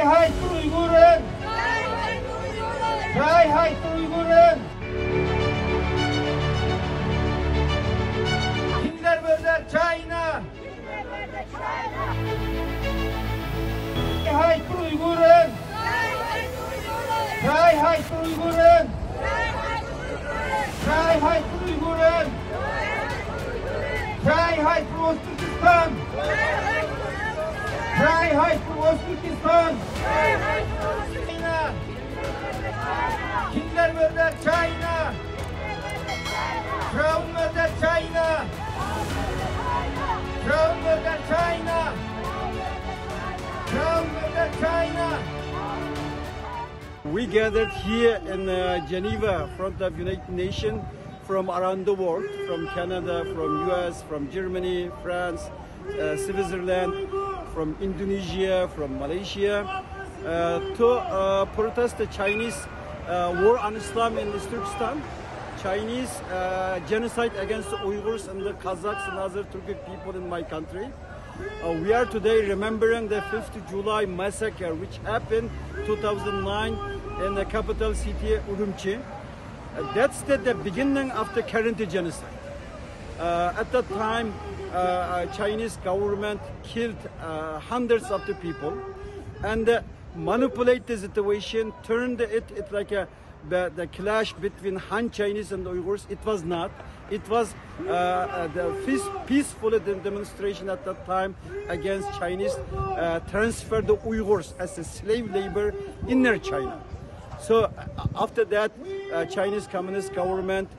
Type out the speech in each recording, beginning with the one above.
High school Tuiguren! Hai hai Tuiguren! Hai hai জয় হয় পূর্বস্তুতিস্থান Kindermörder China! Frauenmörder China! Frauenmörder China! Frauenmörder China! We gathered here in uh, Geneva, front of United Nations, from around the world, from Canada, from US, from Germany, France, uh, Switzerland, from Indonesia, from Malaysia, uh, to uh, protest the Chinese uh, war on Islam in East Turkestan, Chinese genocide against the Uyghurs and the Kazakhs and other Turkic people in my country. Uh, we are today remembering the 5th July massacre which happened 2009 in the capital city Urumqi. Uh, that's the, the beginning of the current genocide. Uh, at that time, uh, Chinese government killed uh, hundreds of the people and manipulate the situation, turned it, it like a the, the clash between Han Chinese and Uyghurs. It was not. It was uh, the peace, peaceful demonstration at that time against Chinese uh, transfer the Uyghurs as a slave labor in inner China. So after that, uh, Chinese Communist government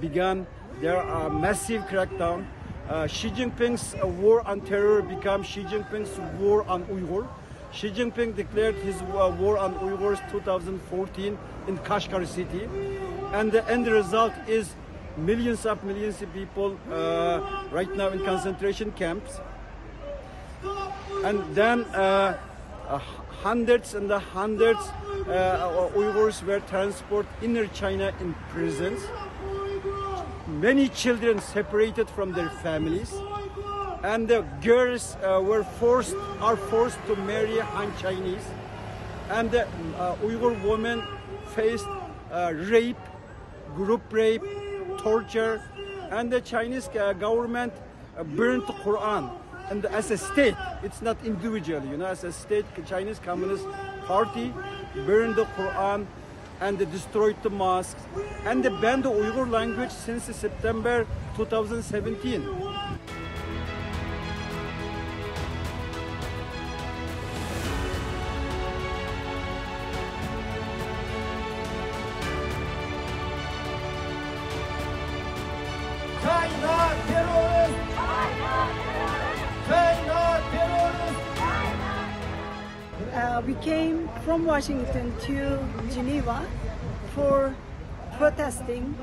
began their are massive crackdown. Uh, Xi Jinping's war on terror became Xi Jinping's war on Uyghur. Xi Jinping declared his uh, war on Uyghurs 2014 in Kashgar city, and the end result is millions of millions of people uh, right now in concentration camps and then uh, hundreds and the hundreds uh, Uyghurs were transported inner China in prisons. Many children separated from their families, and the girls uh, were forced are forced to marry Han Chinese, and the uh, Uyghur women faced uh, rape, group rape, torture, and the Chinese uh, government uh, burnt the Quran. And as a state, it's not individual, you know, as a state, Chinese Communist Party burned the Quran and they destroyed the mosques and they banned the Uyghur language since September 2017. Uh, we came from Washington to Geneva for protesting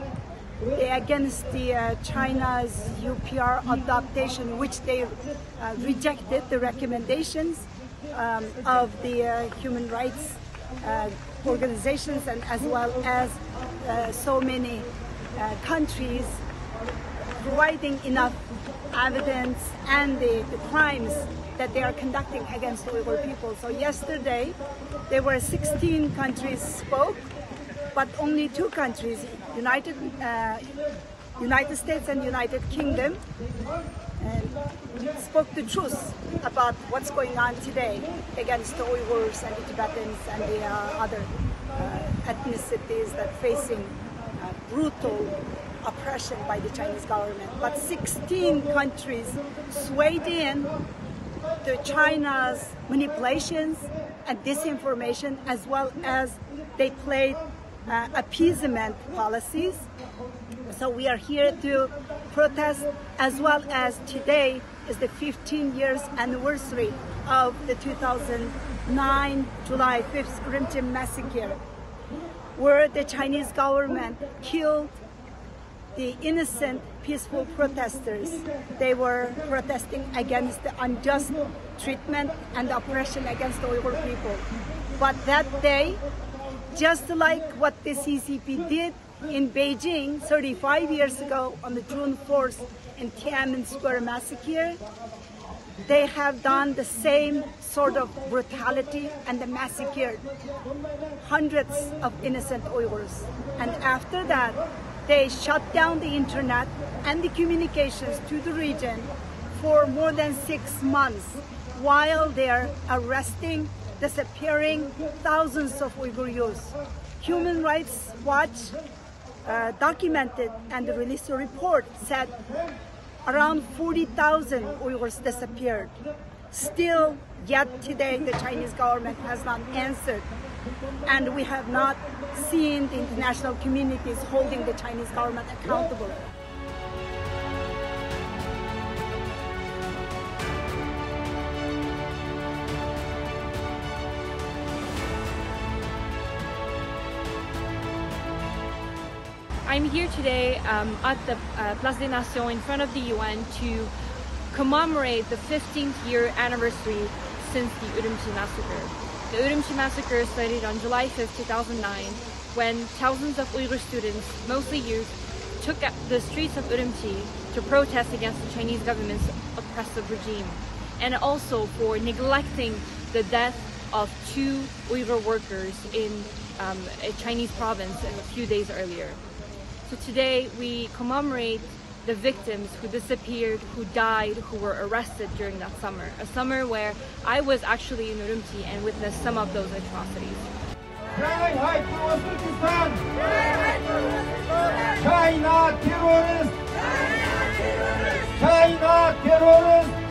against the uh, China's UPR adaptation, which they uh, rejected the recommendations um, of the uh, human rights uh, organizations and as well as uh, so many countries providing enough evidence and the, the crimes that they are conducting against Uyghur people. So yesterday, there were 16 countries spoke, but only two countries, United uh, United States and United Kingdom, uh, spoke the truth about what's going on today against the Uyghurs and the Tibetans and the uh, other uh, ethnicities that facing uh, brutal oppression by the Chinese government. But 16 countries swayed in to China's manipulations and disinformation, as well as they played uh, appeasement policies. So we are here to protest, as well as today is the 15 years anniversary of the 2009 July 5th Grimton massacre, where the Chinese government killed the innocent peaceful protesters. They were protesting against the unjust treatment and oppression against the Uyghur people. But that day, just like what the CCP did in Beijing 35 years ago on the June 4th in Tiananmen Square massacre, they have done the same sort of brutality and they massacred hundreds of innocent Uyghurs. And after that, they shut down the internet and the communications to the region for more than six months while they're arresting, disappearing thousands of Uyghur youths. Human Rights Watch uh, documented and released a report said around 40,000 Uyghurs disappeared. Still, yet today, the Chinese government has not answered. And we have not seen the international communities holding the Chinese government accountable. I'm here today um, at the uh, Place des Nations in front of the UN to commemorate the 15th year anniversary since the Urumqi massacre. The Urumqi massacre started on July 5, 2009, when thousands of Uyghur students, mostly youth, took the streets of Urumqi to protest against the Chinese government's oppressive regime, and also for neglecting the death of two Uyghur workers in um, a Chinese province a few days earlier. So today we commemorate the victims who disappeared, who died, who were arrested during that summer. A summer where I was actually in Urumqi and witnessed some of those atrocities. China terrorist! China terrorist! China terrorist!